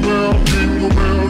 bell, jingle bells.